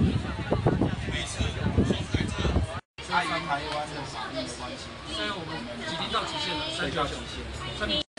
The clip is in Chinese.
每次，台湾的防疫关系，所以我们已经到极限了，所以就要极限，